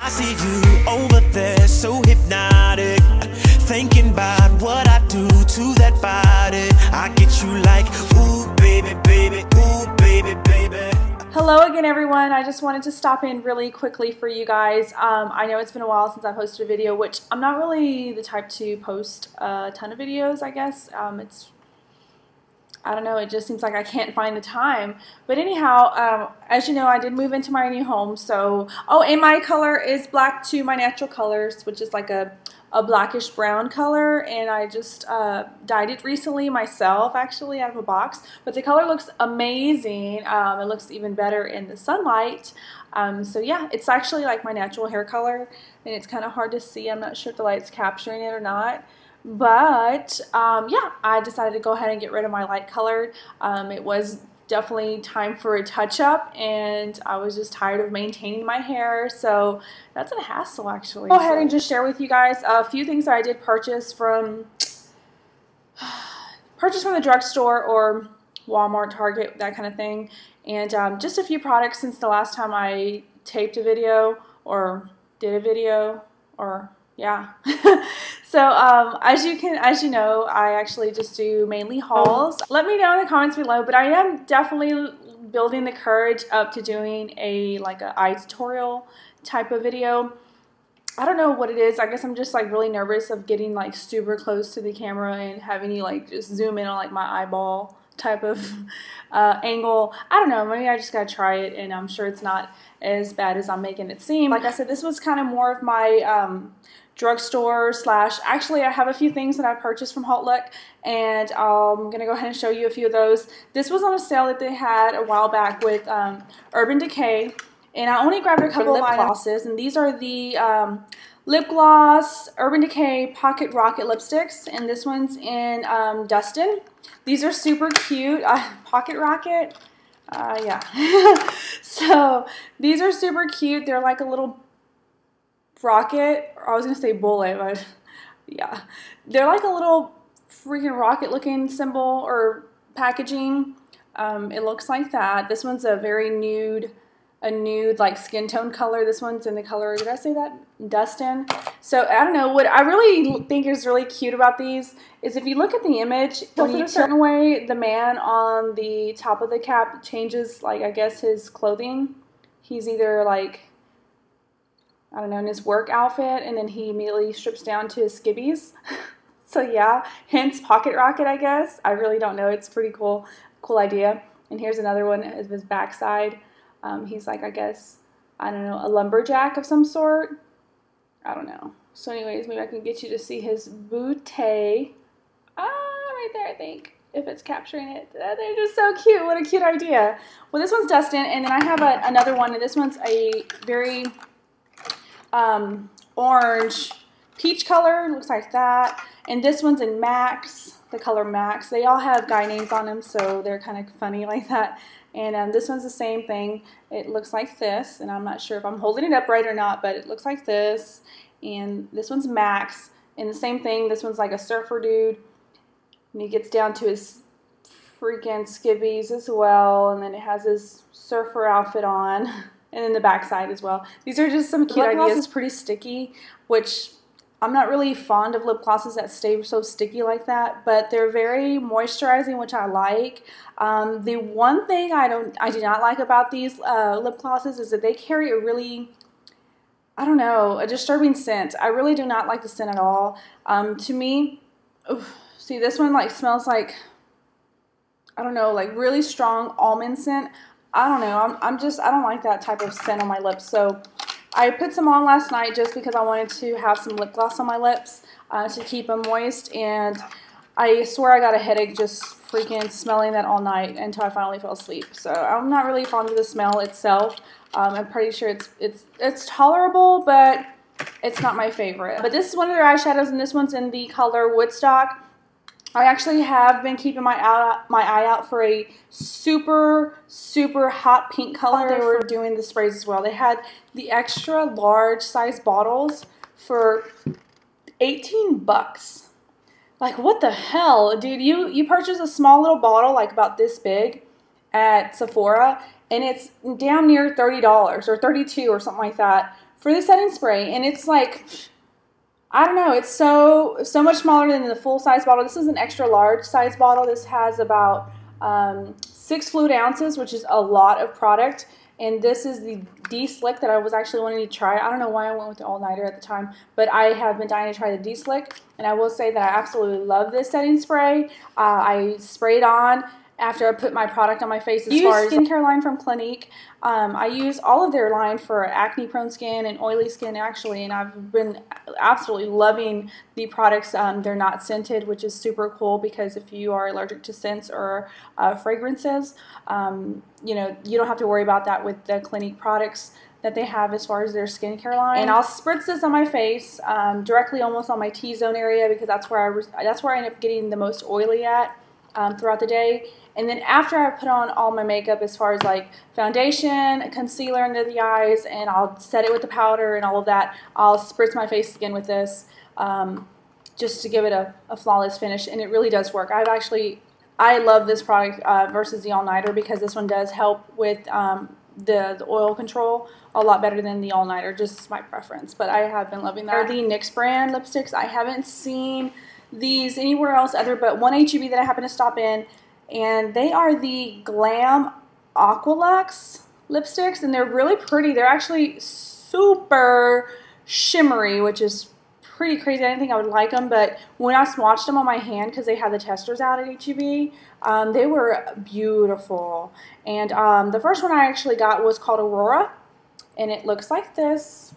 I see you over there, so hypnotic. Thinking about what I do to that body. I get you like, ooh, baby, baby, ooh, baby, baby. Hello again, everyone. I just wanted to stop in really quickly for you guys. Um, I know it's been a while since I posted a video, which I'm not really the type to post a ton of videos, I guess. Um, it's I don't know, it just seems like I can't find the time. But anyhow, um, as you know, I did move into my new home. So, oh, and my color is black to my natural colors, which is like a, a blackish brown color. And I just uh, dyed it recently myself, actually, out of a box. But the color looks amazing. Um, it looks even better in the sunlight. Um, so yeah, it's actually like my natural hair color. And it's kind of hard to see. I'm not sure if the light's capturing it or not. But um, yeah, I decided to go ahead and get rid of my light colored. Um, it was definitely time for a touch up and I was just tired of maintaining my hair so that's a hassle actually. Go ahead and just share with you guys a few things that I did purchase from purchase from the drugstore or Walmart, Target, that kind of thing and um, just a few products since the last time I taped a video or did a video or yeah. so um, as you can, as you know, I actually just do mainly hauls. Let me know in the comments below, but I am definitely building the courage up to doing a like a eye tutorial type of video. I don't know what it is. I guess I'm just like really nervous of getting like super close to the camera and having you like just zoom in on like my eyeball type of uh, angle. I don't know. Maybe I just gotta try it, and I'm sure it's not as bad as I'm making it seem. Like I said, this was kind of more of my um, drugstore slash actually I have a few things that I purchased from HauteLook and I'm gonna go ahead and show you a few of those. This was on a sale that they had a while back with um, Urban Decay and I only grabbed a couple of glosses and these are the um, lip gloss Urban Decay Pocket Rocket lipsticks and this one's in um, Dustin. These are super cute uh, Pocket Rocket. Uh, yeah. So these are super cute. They're like a little rocket. I was gonna say bullet, but yeah, they're like a little freaking rocket looking symbol or packaging. Um, it looks like that. This one's a very nude, a nude like skin tone color. This one's in the color. Did I say that? Dustin. So I don't know. What I really think is really cute about these is if you look at the image, when you turn away, the man on the top of the cap changes like I guess his clothing. He's either like I don't know, in his work outfit, and then he immediately strips down to his skibbies. so yeah, hence Pocket Rocket, I guess. I really don't know. It's pretty cool, cool idea. And here's another one of his backside. Um, he's like, I guess, I don't know, a lumberjack of some sort. I don't know. So anyways, maybe I can get you to see his bootay. Ah, right there, I think if it's capturing it. They're just so cute. What a cute idea. Well, this one's Dustin, and then I have a, another one, and this one's a very um, orange peach color, looks like that. And this one's in Max, the color Max. They all have guy names on them, so they're kind of funny like that. And um, this one's the same thing. It looks like this, and I'm not sure if I'm holding it up right or not, but it looks like this. And this one's Max, and the same thing. This one's like a surfer dude, and he gets down to his freaking skivvies as well, and then it has his surfer outfit on. and then the backside as well. These are just some cute lip ideas. gloss is pretty sticky, which I'm not really fond of lip glosses that stay so sticky like that, but they're very moisturizing, which I like. Um, the one thing I don't, I do not like about these uh, lip glosses is that they carry a really, I don't know, a disturbing scent. I really do not like the scent at all. Um, to me, oof, see this one like smells like, I don't know, like really strong almond scent. I don't know. I'm, I'm just, I don't like that type of scent on my lips. So I put some on last night just because I wanted to have some lip gloss on my lips uh, to keep them moist. And I swear I got a headache just freaking smelling that all night until I finally fell asleep. So I'm not really fond of the smell itself. Um, I'm pretty sure it's, it's, it's tolerable, but it's not my favorite. But this is one of their eyeshadows, and this one's in the color Woodstock. I actually have been keeping my out, my eye out for a super super hot pink color. Oh, they were doing the sprays as well. They had the extra large size bottles for 18 bucks. Like what the hell, dude? You you purchase a small little bottle like about this big at Sephora and it's damn near $30 or 32 or something like that for the setting spray, and it's like I don't know. It's so so much smaller than the full size bottle. This is an extra large size bottle. This has about um, six fluid ounces, which is a lot of product. And this is the De-Slick that I was actually wanting to try. I don't know why I went with the all-nighter at the time, but I have been dying to try the De-Slick. And I will say that I absolutely love this setting spray. Uh, I sprayed on after I put my product on my face as use far as skincare line from Clinique. Um, I use all of their line for acne prone skin and oily skin actually and I've been absolutely loving the products. Um, they're not scented which is super cool because if you are allergic to scents or uh, fragrances um, you know you don't have to worry about that with the Clinique products that they have as far as their skincare line. And I'll spritz this on my face um, directly almost on my T-zone area because that's where I that's where I end up getting the most oily at um, throughout the day. And then after I put on all my makeup as far as like foundation, concealer under the eyes, and I'll set it with the powder and all of that, I'll spritz my face again with this um, just to give it a, a, flawless finish. And it really does work. I've actually, I love this product uh, versus the all-nighter because this one does help with um, the, the, oil control a lot better than the all-nighter, just my preference. But I have been loving that. Are the NYX brand lipsticks. I haven't seen these anywhere else other but one HEB that I happen to stop in and they are the Glam Aqualux lipsticks, and they're really pretty. They're actually super shimmery, which is pretty crazy. I didn't think I would like them, but when I swatched them on my hand, because they had the testers out at HEB, um, they were beautiful. And um, the first one I actually got was called Aurora, and it looks like this.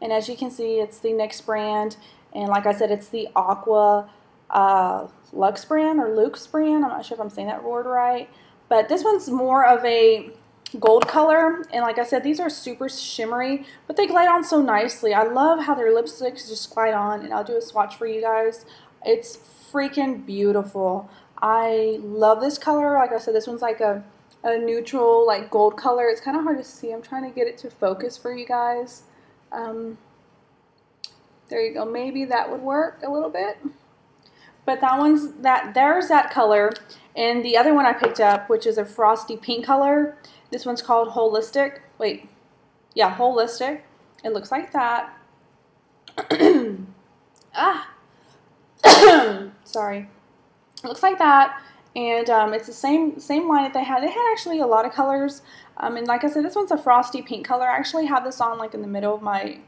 And as you can see, it's the NYX brand, and like I said, it's the Aqua uh, Lux brand or Luxe brand. I'm not sure if I'm saying that word right. But this one's more of a gold color. And like I said, these are super shimmery, but they glide on so nicely. I love how their lipsticks just glide on. And I'll do a swatch for you guys. It's freaking beautiful. I love this color. Like I said, this one's like a, a neutral, like gold color. It's kind of hard to see. I'm trying to get it to focus for you guys. Um, there you go. Maybe that would work a little bit. But that one's that there's that color. And the other one I picked up which is a frosty pink color this one's called holistic. Wait. Yeah holistic. It looks like that. Ah. Sorry. It looks like that. And um, it's the same same line that they had. They had actually a lot of colors. Um, and like I said this one's a frosty pink color. I actually have this on like in the middle of my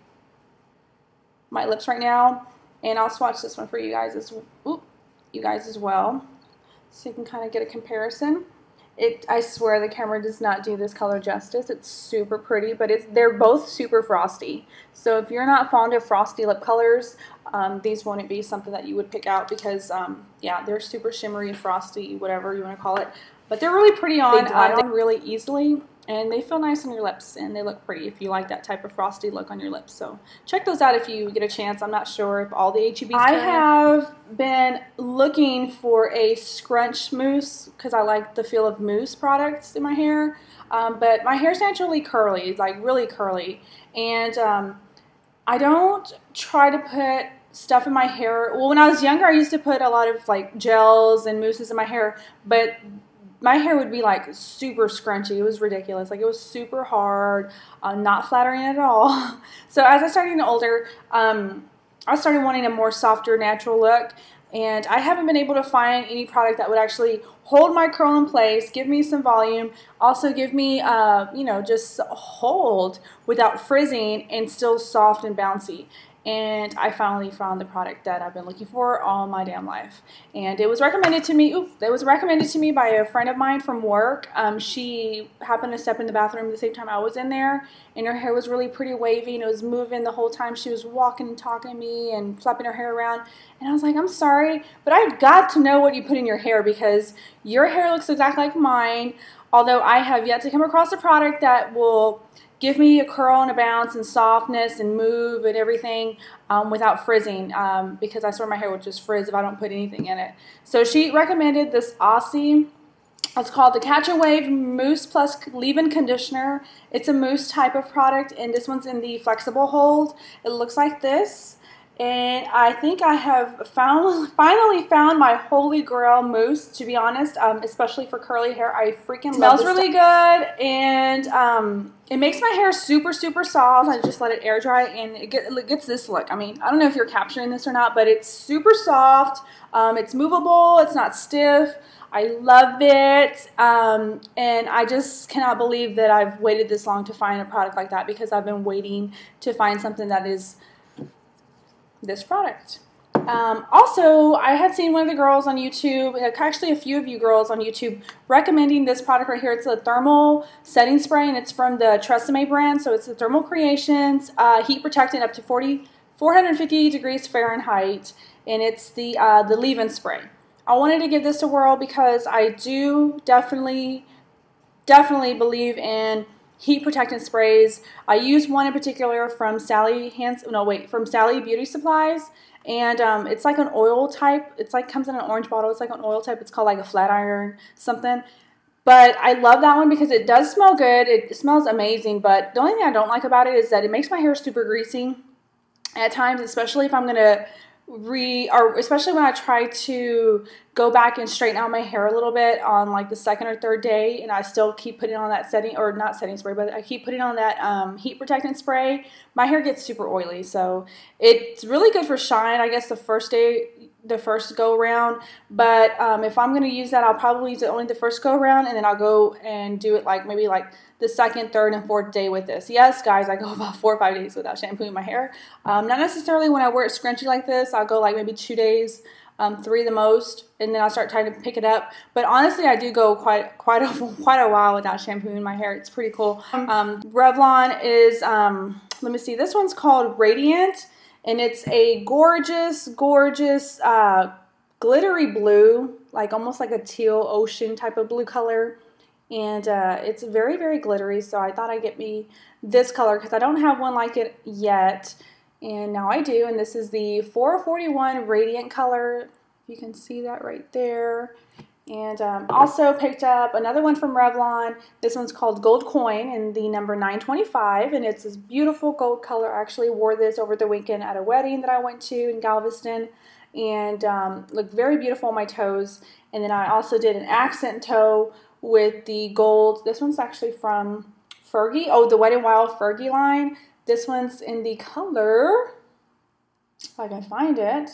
my lips right now and I'll swatch this one for you guys as you guys as well so you can kind of get a comparison. It, I swear the camera does not do this color justice. It's super pretty, but it's they're both super frosty. So if you're not fond of frosty lip colors, um, these wouldn't be something that you would pick out because, um, yeah, they're super shimmery, frosty, whatever you want to call it. But they're really pretty on. They glide on really easily and they feel nice on your lips and they look pretty if you like that type of frosty look on your lips. So check those out if you get a chance. I'm not sure if all the HEBs I have been looking for a scrunch mousse because I like the feel of mousse products in my hair. Um, but my hair's naturally curly, like really curly. And um, I don't try to put stuff in my hair. Well, when I was younger, I used to put a lot of like gels and mousses in my hair, but my hair would be like super scrunchy. It was ridiculous. Like it was super hard, uh, not flattering at all. so as I started getting older, um, I started wanting a more softer, natural look. And I haven't been able to find any product that would actually hold my curl in place, give me some volume, also give me, uh, you know, just hold without frizzing and still soft and bouncy and I finally found the product that I've been looking for all my damn life. And it was recommended to me. Oof, it was recommended to me by a friend of mine from work. Um, she happened to step in the bathroom at the same time I was in there, and her hair was really pretty wavy, and it was moving the whole time she was walking and talking to me and flapping her hair around. And I was like, I'm sorry, but I've got to know what you put in your hair because your hair looks exactly like mine. Although I have yet to come across a product that will give me a curl and a bounce and softness and move and everything um, without frizzing um, because I swear my hair would just frizz if I don't put anything in it. So she recommended this Aussie. It's called the Catch a Wave Mousse Plus Leave-In Conditioner. It's a mousse type of product and this one's in the flexible hold. It looks like this and I think I have found finally found my holy grail mousse. To be honest, um, especially for curly hair, I freaking smells really good, and um, it makes my hair super super soft. I just let it air dry, and it, get, it, gets this look. I mean, I don't know if you're capturing this or not, but it's super soft. Um, it's movable. It's not stiff. I love it, um, and I just cannot believe that I've waited this long to find a product like that because I've been waiting to find something that is this product. Um, also, I had seen one of the girls on YouTube, actually a few of you girls on YouTube, recommending this product right here. It's a thermal setting spray, and it's from the Tresemme brand. So it's the Thermal Creations, uh, heat protectant up to 40, 450 degrees Fahrenheit, and it's the uh, the leave-in spray. I wanted to give this a whirl because I do definitely, definitely believe in heat protectant sprays. I use one in particular from Sally Hands, no wait, from Sally Beauty Supplies. And um, it's like an oil type. It's like comes in an orange bottle. It's like an oil type. It's called like a flat iron something. But I love that one because it does smell good. It smells amazing. But the only thing I don't like about it is that it makes my hair super greasy at times, especially if I'm going to re or especially when I try to go back and straighten out my hair a little bit on like the second or third day and I still keep putting on that setting or not setting spray but I keep putting on that um, heat protectant spray my hair gets super oily. So it's really good for shine I guess the first day the first go around but um, if I'm going to use that I'll probably use it only the first go around and then I'll go and do it like maybe like the second, third, and fourth day with this. Yes, guys, I go about four or five days without shampooing my hair. Um, not necessarily when I wear it scrunchy like this. I'll go like maybe two days, um, three the most, and then I'll start trying to pick it up. But honestly, I do go quite quite a quite a while without shampooing my hair. It's pretty cool. Um, Revlon is um, let me see. This one's called Radiant, and it's a gorgeous, gorgeous uh, glittery blue, like almost like a teal ocean type of blue color. And uh, it's very very glittery so I thought I'd get me this color because I don't have one like it yet. And now I do and this is the 441 radiant color. You can see that right there and um, also picked up another one from Revlon this one's called gold coin and the number 925 and it's this beautiful gold color I actually wore this over the weekend at a wedding that I went to in Galveston and um, looked very beautiful on my toes and then I also did an accent toe with the gold. This one's actually from Fergie. Oh, the Wet n Wild Fergie line. This one's in the color, if I can find it.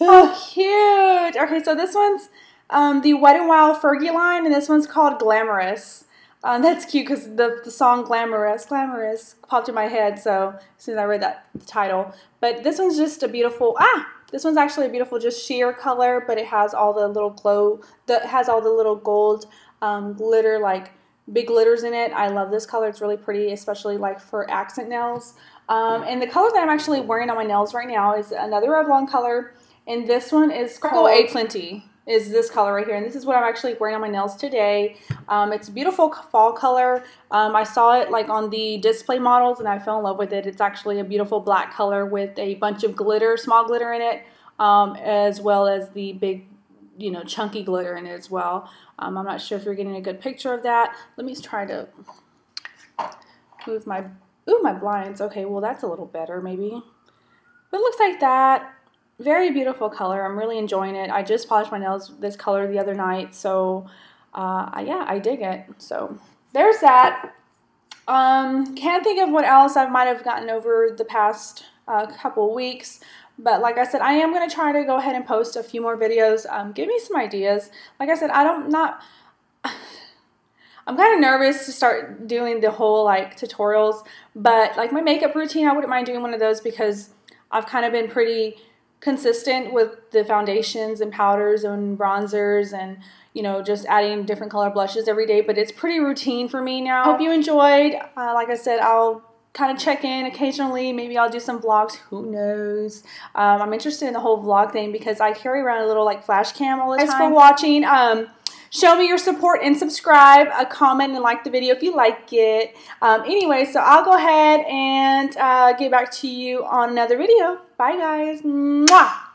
Oh, cute. Okay, so this one's um, the Wet n Wild Fergie line, and this one's called Glamorous. Um, that's cute because the, the song Glamorous, Glamorous popped in my head so as soon as I read that title. But this one's just a beautiful, ah, this one's actually a beautiful just sheer color, but it has all the little glow, that has all the little gold um, glitter, like big glitters in it. I love this color. It's really pretty, especially like for accent nails. Um, and the color that I'm actually wearing on my nails right now is another Revlon color. And this one is called A Plenty is this color right here. And this is what I'm actually wearing on my nails today. Um, it's a beautiful fall color. Um, I saw it like on the display models and I fell in love with it. It's actually a beautiful black color with a bunch of glitter, small glitter in it, um, as well as the big, you know, chunky glitter in it as well. Um, I'm not sure if you're getting a good picture of that. Let me try to move my, ooh, my blinds. Okay, well that's a little better maybe. But it looks like that very beautiful color. I'm really enjoying it. I just polished my nails this color the other night, so uh, yeah, I dig it. So there's that. Um, can't think of what else I might have gotten over the past uh, couple weeks. But like I said, I am going to try to go ahead and post a few more videos. Um, give me some ideas. Like I said, I don't not. I'm kind of nervous to start doing the whole like tutorials, but like my makeup routine, I wouldn't mind doing one of those because I've kind of been pretty consistent with the foundations and powders and bronzers and you know just adding different color blushes every day but it's pretty routine for me now. Hope you enjoyed. Uh, like i said i'll kind of check in occasionally. Maybe i'll do some vlogs. Who knows? Um, i'm interested in the whole vlog thing because i carry around a little like flash cam all the time thanks for watching. Um, show me your support and subscribe a comment and like the video if you like it. Um, anyway so i'll go ahead and uh, get back to you on another video Bye, guys. Mwah!